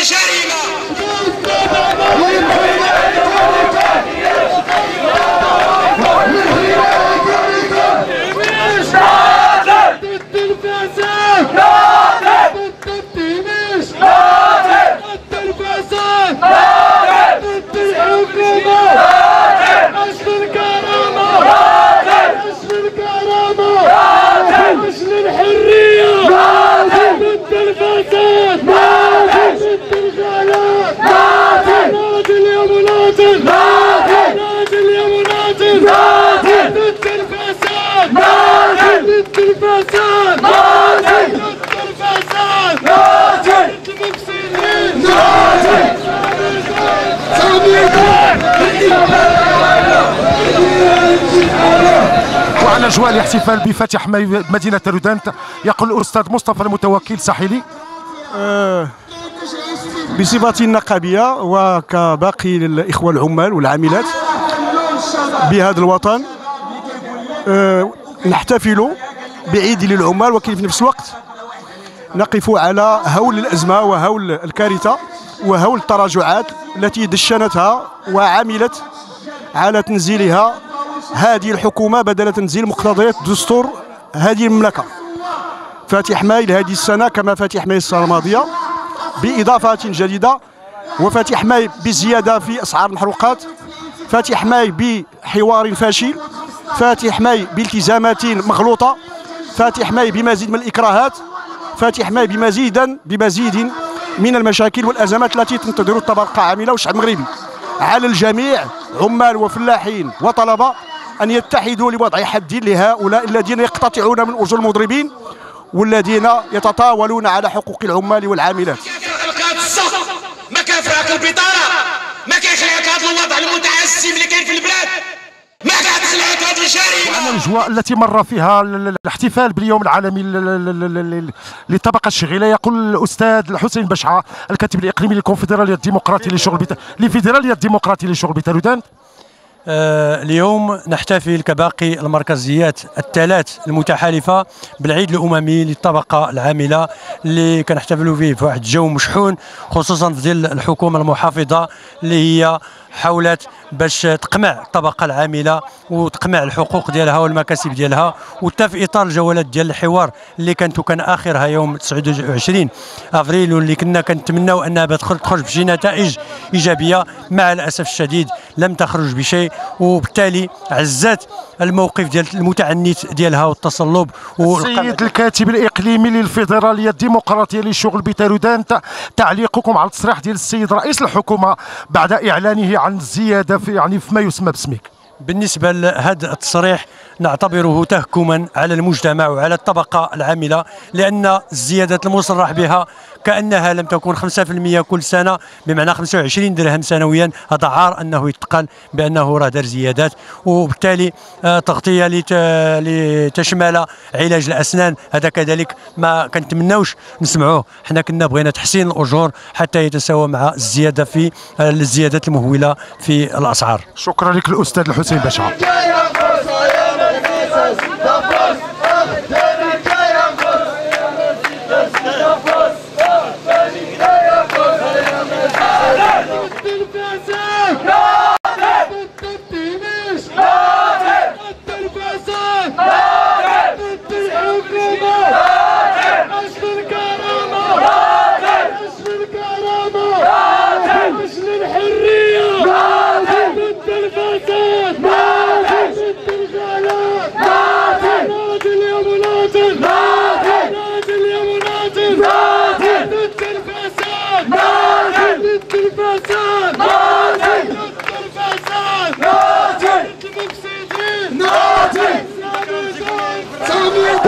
Rogério وعلى اجواء الاحتفال بفتح مدينة رودانت يقول الأستاذ مصطفى المتوكل ساحلي بصفتي النقابية وكباقي الإخوة العمال والعاملات بهذا الوطن آه، نحتفل بعيد للعمال ولكن في نفس الوقت نقف على هول الأزمة وهول الكارثة وهول التراجعات التي دشنتها وعملت على تنزيلها هذه الحكومة بدل تنزيل مقتضيات دستور هذه المملكة. فاتح ماي لهذه السنة كما فاتح ماي السنة الماضية بإضافات جديدة وفاتح ماي بزيادة في أسعار المحروقات فاتح ماي بحوار فاشل فاتح ماي بالتزامات مغلوطة فاتح ماي بمزيد من الإكراهات فاتح ماي بمزيدا بمزيد من المشاكل والأزمات التي تنتظر الطبقة العاملة والشعب المغربي. على الجميع عمال وفلاحين وطلبة أن يتحدوا لوضع حد لهؤلاء الذين يقتطعون من أجور المضربين والذين يتطاولون على حقوق العمال والعاملات. ما كيفرق البطالة ما كيخليك هذا الوضع المتعسف اللي كاين في البلاد. وعلى الاجواء التي مر فيها ال- ال- الاحتفال باليوم العالمي للطبقه الشغيلة يقول الأستاذ الحسين بشعة الكاتب الإقليمي للكونفدرالية الديمقراطيه لشغل بتا... للفيدراليه الديمقراطيه لشغل بترودان آه، اليوم نحتفل كباقي المركزيات الثلاث المتحالفة بالعيد الأممي للطبقة العاملة اللي كنحتفلوا فيه في واحد الجو مشحون خصوصا في ظل الحكومة المحافظة اللي هي حاولت باش تقمع الطبقة العاملة وتقمع الحقوق ديالها والمكاسب ديالها وتا في إطار الجولات ديال الحوار اللي كانت وكان آخرها يوم 29 أفريل واللي كنا كنتمناو تدخل تخرج بشي نتائج إيجابية مع الأسف الشديد لم تخرج بشيء وبالتالي عزات الموقف ديال المتعنت ديالها والتصلب. السيد الكاتب الإقليمي للفيدرالية الديمقراطية لشغل بترودان ت- تعليقكم على التصريح ديال السيد رئيس الحكومة بعد إعلانه عن الزياده في يعني فيما يسمى باسمك. بالنسبة لهذا التصريح نعتبره تهكما على المجتمع وعلى الطبقة العاملة لأن الزيادات المصرح بها كأنها لم تكن 5% كل سنة بمعنى 25 درهم سنويا. هذا عار أنه يتقال بأنه راه دار زيادات وبالتالي آه، تغطية لت- لتشمل علاج الأسنان. هذا كذلك ما كنتمناوش نسمعوه. حنا كنا بغينا تحسين الأجور حتى يتساوى مع الزيادة في آه، الزيادات المهولة في الأسعار. شكرا لك الأستاذ الحسين بشعه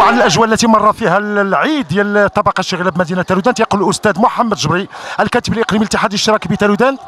وعن الأجواء التي مر فيها العيد ديال الطبقه الشغيله بمدينة ترودان يقول الأستاذ محمد جبري الكاتب الإقليمي للاتحاد الاشتراكي بترودان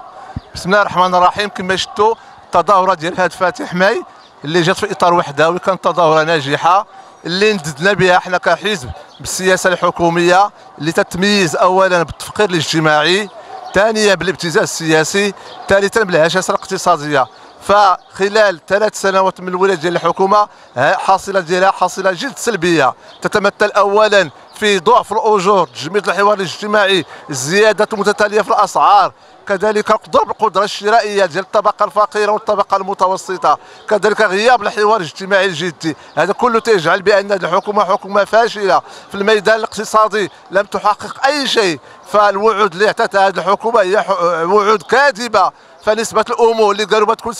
بسم الله الرحمن الرحيم. كما شفتوا التظاهرة ديال هاد فاتح ماي اللي جات في إطار وحدوي كانت تظاهرة ناجحة اللي نددنا بها إحنا كحزب بالسياسة الحكومية اللي تتميز اولا بالتفقير الاجتماعي ثانيا بالابتزاز السياسي ثالثا بالهشاشة الاقتصادية. فخلال ثلاث سنوات من الولاية ديال الحكومة حاصلة ديالها حاصلة جد سلبية. تتمثل اولا في ضعف الأجور تجميد الحوار الاجتماعي الزيادات المتتاليه في الأسعار. كذلك ضرب القدرة الشرائية ديال الطبقة الفقيرة والطبقة المتوسطة. كذلك غياب الحوار الاجتماعي الجدي. هذا كله تجعل بأن هذه الحكومة حكومة فاشلة في الميدان الاقتصادي. لم تحقق أي شيء. فالوعود اللي اعطتها هذه الحكومة هي وعود كاذبة. فنسبة الأمو اللي قالوا بتكون 7%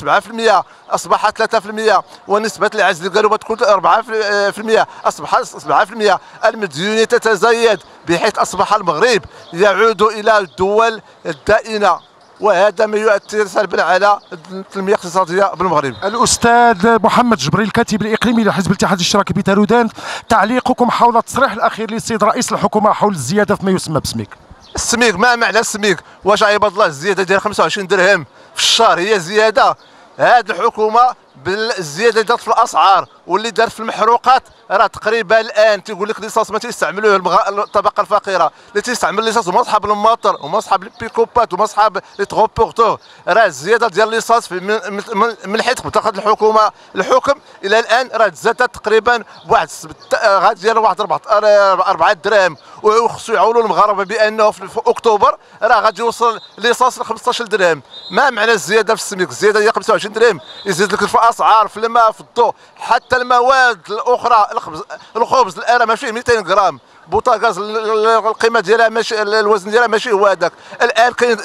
أصبحت 3% ونسبة العجز اللي قالوا بتكون 4% أصبحت 7% المديونية تتزايد بحيث أصبح المغرب يعود إلى الدول الدائنة وهذا ما يؤثر سلبا على التنمية الاقتصادية بالمغرب. الأستاذ محمد جبريل الكاتب الإقليمي لحزب الاتحاد الاشتراكي بتارودان تعليقكم حول التصريح الأخير للسيد رئيس الحكومة حول الزيادة في ما يسمى بسميك السميك ما معنى السميك؟ واش عباد الله الزيادة ديال 25 درهم في الشهر؟ هي زيادة. هذه الحكومة بالزيادة اللي في الأسعار. واللي دارت في المحروقات راه تقريبا الآن تيقول لك l'essence ما تيستعملوه. الطبقة الفقيرة. اللي تيستعمل l'essence هما صحاب الموطر هما صحاب البيكوبات هما صحاب les transporteurs راه الزيادة ديال l'essence من من, حيث اتخذت الحكومة الحكم إلى الآن راه تزادت تقريبا بواحد غادي ديال واحد 4 دراهم وخصو يعاونوا المغاربة بأنه في أكتوبر راه غادي يوصل ليسانس ل 15 درهم. ما معنى الزيادة في السميك؟ الزيادة هي 25 درهم. يزيد لك في الأسعار في الماء في الضوء حتى المواد الأخرى الخبز الخبز الان ما فيه 200 غرام. بوطاغاز القيمة ديالها ماشي الوزن ديالها ماشي هو هذاك. الآن كاين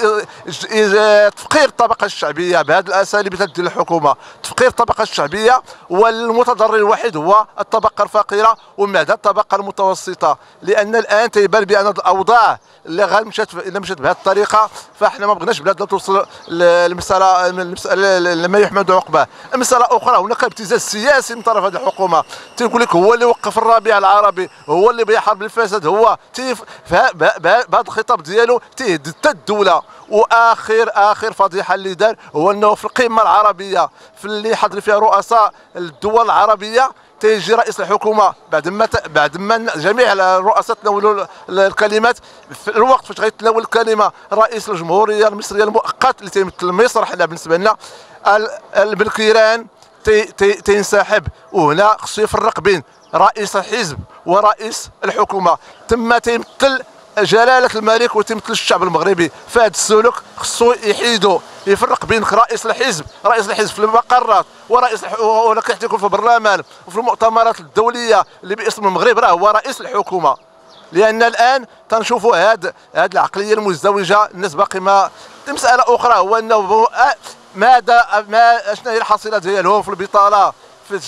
تفقير الطبقة الشعبية بهذه الأساليب اللي تدير الحكومة. تفقير الطبقة الشعبية والمتضرر الوحيد هو الطبقة الفقيرة ومن بعد الطبقة المتوسطة. لأن الآن تيبان بأن الأوضاع اللي غير مشات الا مشات بهذه الطريقة فاحنا ما بغيناش بلادنا توصل للمساله لما يحمد عقباه. المساله أخرى هناك ابتزاز سياسي من طرف هذه الحكومة. تيقول لك هو اللي وقف الربيع العربي هو اللي بيحارب الفساد هو تيف بهذا الخطاب ديالو تيهدد حتى الدولة. واخر آخر فضيحة اللي دار هو أنه في القمة العربية في اللي حضر فيها رؤساء الدول العربية تيجي رئيس الحكومة بعد ما بعد ما جميع الرؤساء تناولوا الكلمات. في الوقت فاش غيتناول الكلمة رئيس الجمهورية المصرية المؤقت اللي تيمثل مصر حنا بالنسبة لنا بالكيران. تينسحب وهنا خصو يفرق بين رئيس الحزب ورئيس الحكومة. تم تيمثل جلالة الملك وتمثل الشعب المغربي. فهذا السلوك خصو يحيدو. يفرق بين رئيس الحزب رئيس الحزب في المقرات ورئيس ولا كيحتكم في البرلمان وفي المؤتمرات الدولية اللي باسم المغرب راه هو رئيس الحكومة. لأن الآن تنشوفوا هاد هاد العقلية المزدوجة. الناس باقي ما مسألة أخرى هو انه ماذا ما شنو هي الحصيله ديالهم في البطالة؟ في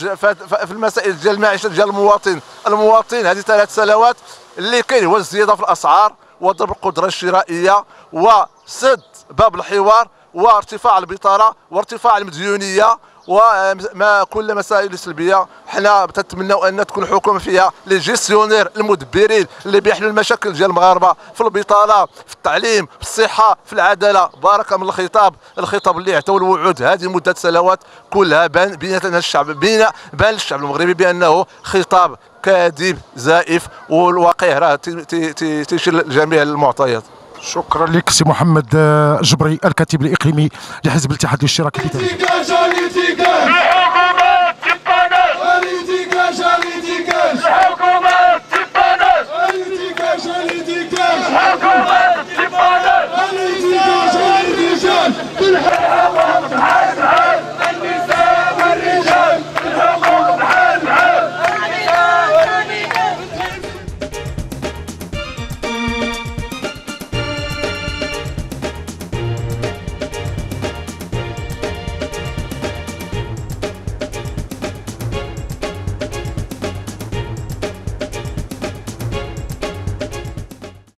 في المسائل ديال المعيشة ديال المواطن. المواطن هذه ثلاث سنوات اللي كاين هو الزيادة في الأسعار وضرب القدرة الشرائية وسد باب الحوار وارتفاع البطالة وارتفاع المديونية وما كل مسائل سلبية. حنا تتمنوا أن تكون الحكومة فيها لي جيستيونير المدبرين اللي بيحلوا المشاكل ديال المغاربة في البطالة في التعليم في الصحة في العدالة. بارك من الخطاب الخطاب اللي عطاو الوعود هذه مدة سنوات كلها بان بين الشعب بين بان الشعب المغربي بأنه خطاب كاذب زائف والواقع راه تيشير لجميع المعطيات. شكرا لك سي محمد آه، جبري الكاتب الإقليمي لحزب الاتحاد الاشتراكي